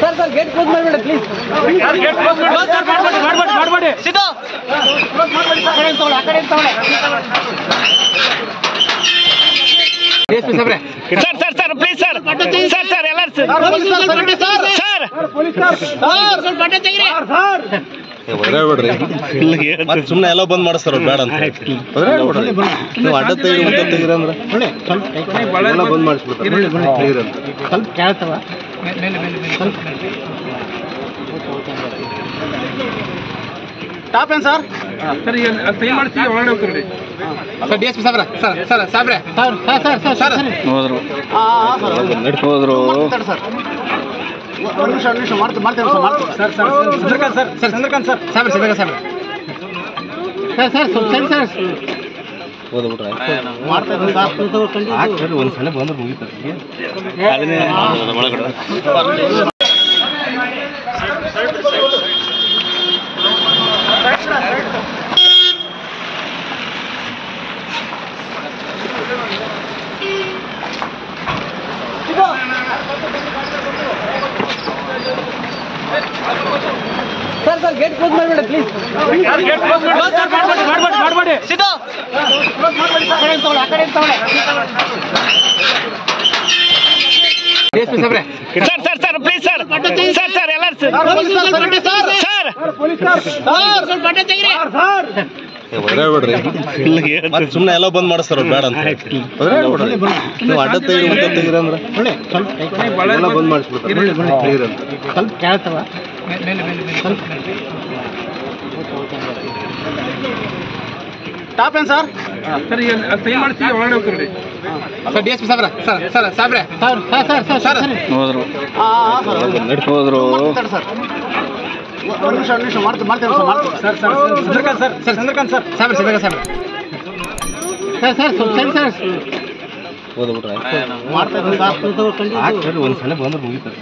Sir sir gate close ಮಾಡಬೇಡಿ please gate close ಮಾಡಬೇಡಿ? Sir sir sir sir sir please sir sir sir. Sir sir. Sir sir. ಒದರಾಡ್ಬೇಡ್ರಿ ಮತ್ತೆ ಸುಮ್ಮನೆ ಎಲ್ಲ ಬಂದ್ ಮಾಡಿಸ್ತಾರ ಬೇಡ ಅಂತ ಒದರಾಡ್ಬೇಡ್ರಿ ನೀವು ಅಡ್ಡ ತೆಗೀರಿ ಮತ್ತೆ ತೆಗೀರಿ ಅಂದ್ರೆ. ಎಲ್ಲ ಬಂದ್ ಮಾಡಿಸ್ಬಿಡ್ತಾರೆ. ಸ್ವಲ್ಪ ಕೇಳ್ತವ. ಟಾಪ್ ಏನು ಸರ್? ಸರ್ ಸೈ ಮಾಡ್ತೀವಿ ಒಳಗಡೆ ಹೋಗ್ತೀರಿ ಸರ್ ಡಿ ಎಸ್ ಪಿ ಸಾಬ್ರೆ. Sir sir ಸಾಬ್ರೆ. Sir sir sir sir sir ಹೋದ್ರು. ಸರ್. ಹೋದ್ರು. ಸರ್. ಒಂದು ನಿಮಿಷ ಒಂದು ನಿಮಿಷ ಮಾಡ್ತೀವಿ ಮಾಡ್ತೀನಿ ಸರ್ ಮಾಡ್ತೀನಿ. Sir sir Chandrakant sir sir Chandrakant sir. ಸಾಬ್ರೆ sir sir ಸ್ವಲ್ಪ ಸರಿ ಒಂದ್ಸಲ ಬಂದ್ರೆ ಮುಗಿತಾರೆ ಸರ್ ಸರ್ ಗೇಟ್ ಕ್ಲೋಸ್ ಮಾಡಬೇಡಿ ಪ್ಲೀಸ್ ಮಾಡ್ಬೇಡಿ ಸಿದ್ದು ಆ ಕಡೆ ತಗೊಳ್ಳಿ sir sir sir please sir sir sir ಎಲ್ಲರೂ ಸರ್ ಸರ್ ಸುಮ್ಮನೆ ಎಲ್ಲ ಬಂದ್ ಮಾಡಿಸ್ತಾರ ಬೇಡ ಅಂತ ನೀವು ಅಡ್ಡ ತೆಗಿರಿ ಮತ್ತೆ ತೆಗೀರಿ ಅಂದ್ರೆ ಬಂದ್ ಮಾಡಿಸ್ಬಿಡ್ತಾರೆ ಸ್ವಲ್ಪ ಕೇಳ್ತವ ಟಾಪ್ ಏನ್ ಸರ್ ಸರ್ ಸೈ ಮಾಡಿಸಿ ಒಳಗಡೆ ಹೋಗ್ತೀರಿ ಸರ್ ಡಿ ಎಸ್ ಪಿ ಸಾಬ್ರ ಸರ್ ಸರ್ ಸಾಬ್ರೆ ಸರ್ ಸರ್ ಸರ್ ಸರ್ ಹೋದ್ರು ಹೋದ್ರು ಸರ್ ಒಂದು ನಿಮಿಷ ಒಂದು ನಿಮಿಷ ಮಾಡ್ತೀನಿ ಮಾಡ್ತೇವೆ ಸರ್ ಮಾಡ್ತೀನಿ sir sir Chandrakant sir sir Chandrakant sir ಸಾಬ್ರೆ Chandrakant ಸಾಬ್ರೆ ಸರ್ ಸರ್ ಹಾಕ್ರಿ ಒಂದ್ಸಲ ಬಂದ್ರೆ ಮುಗಿತಾರೆ